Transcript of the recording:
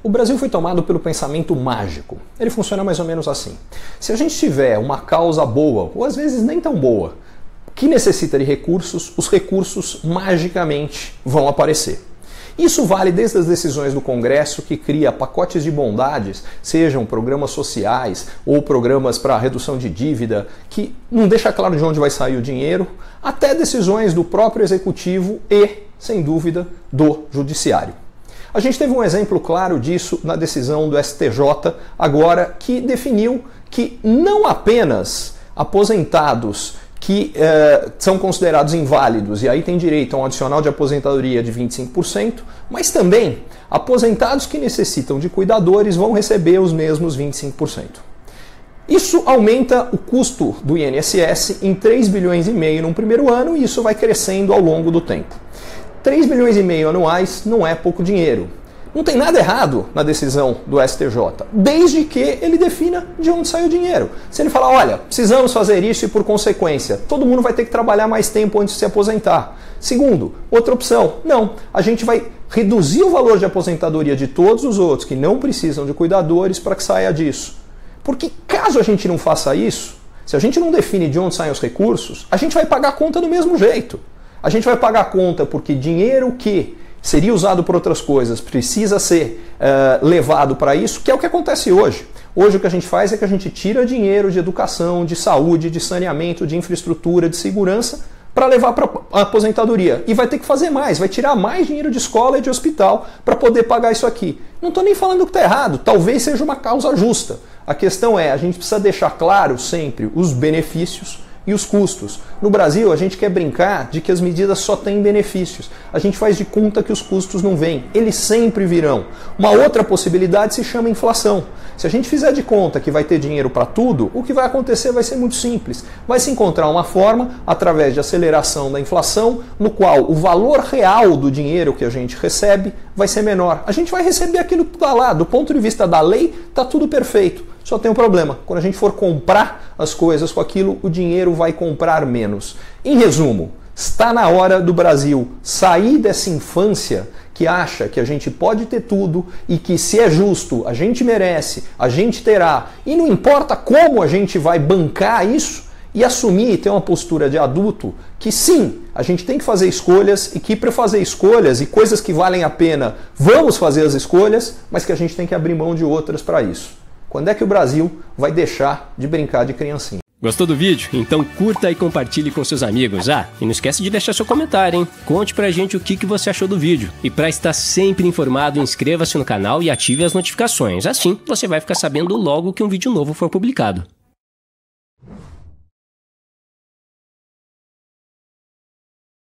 O Brasil foi tomado pelo pensamento mágico. Ele funciona mais ou menos assim. Se a gente tiver uma causa boa, ou às vezes nem tão boa, que necessita de recursos, os recursos magicamente vão aparecer. Isso vale desde as decisões do Congresso que cria pacotes de bondades, sejam programas sociais ou programas para redução de dívida, que não deixa claro de onde vai sair o dinheiro, até decisões do próprio executivo e, sem dúvida, do judiciário. A gente teve um exemplo claro disso na decisão do STJ, agora, que definiu que não apenas aposentados que eh, são considerados inválidos e aí tem direito a um adicional de aposentadoria de 25%, mas também aposentados que necessitam de cuidadores vão receber os mesmos 25%. Isso aumenta o custo do INSS em 3 bilhões e meio no primeiro ano e isso vai crescendo ao longo do tempo. 3 bilhões e meio anuais não é pouco dinheiro. Não tem nada errado na decisão do STJ, desde que ele defina de onde sai o dinheiro. Se ele falar, olha, precisamos fazer isso e por consequência, todo mundo vai ter que trabalhar mais tempo antes de se aposentar. Segundo, outra opção, não, a gente vai reduzir o valor de aposentadoria de todos os outros que não precisam de cuidadores para que saia disso. Porque caso a gente não faça isso, se a gente não define de onde saem os recursos, a gente vai pagar a conta do mesmo jeito. A gente vai pagar a conta porque dinheiro que seria usado por outras coisas precisa ser uh, levado para isso, que é o que acontece hoje. Hoje o que a gente faz é que a gente tira dinheiro de educação, de saúde, de saneamento, de infraestrutura, de segurança para levar para a aposentadoria. E vai ter que fazer mais, vai tirar mais dinheiro de escola e de hospital para poder pagar isso aqui. Não estou nem falando que está errado, talvez seja uma causa justa. A questão é, a gente precisa deixar claro sempre os benefícios e os custos. No Brasil, a gente quer brincar de que as medidas só têm benefícios. A gente faz de conta que os custos não vêm. Eles sempre virão. Uma outra possibilidade se chama inflação. Se a gente fizer de conta que vai ter dinheiro para tudo, o que vai acontecer vai ser muito simples. Vai se encontrar uma forma, através de aceleração da inflação, no qual o valor real do dinheiro que a gente recebe vai ser menor. A gente vai receber aquilo que está lá. Do ponto de vista da lei, está tudo perfeito. Só tem um problema. Quando a gente for comprar as coisas com aquilo, o dinheiro vai comprar menos. Em resumo, está na hora do Brasil sair dessa infância que acha que a gente pode ter tudo e que se é justo, a gente merece, a gente terá, e não importa como a gente vai bancar isso, e assumir e ter uma postura de adulto que sim, a gente tem que fazer escolhas e que para fazer escolhas e coisas que valem a pena, vamos fazer as escolhas, mas que a gente tem que abrir mão de outras para isso. Quando é que o Brasil vai deixar de brincar de criancinha? Gostou do vídeo? Então curta e compartilhe com seus amigos. Ah, e não esquece de deixar seu comentário, hein? Conte pra gente o que, que você achou do vídeo. E para estar sempre informado, inscreva-se no canal e ative as notificações. Assim, você vai ficar sabendo logo que um vídeo novo for publicado.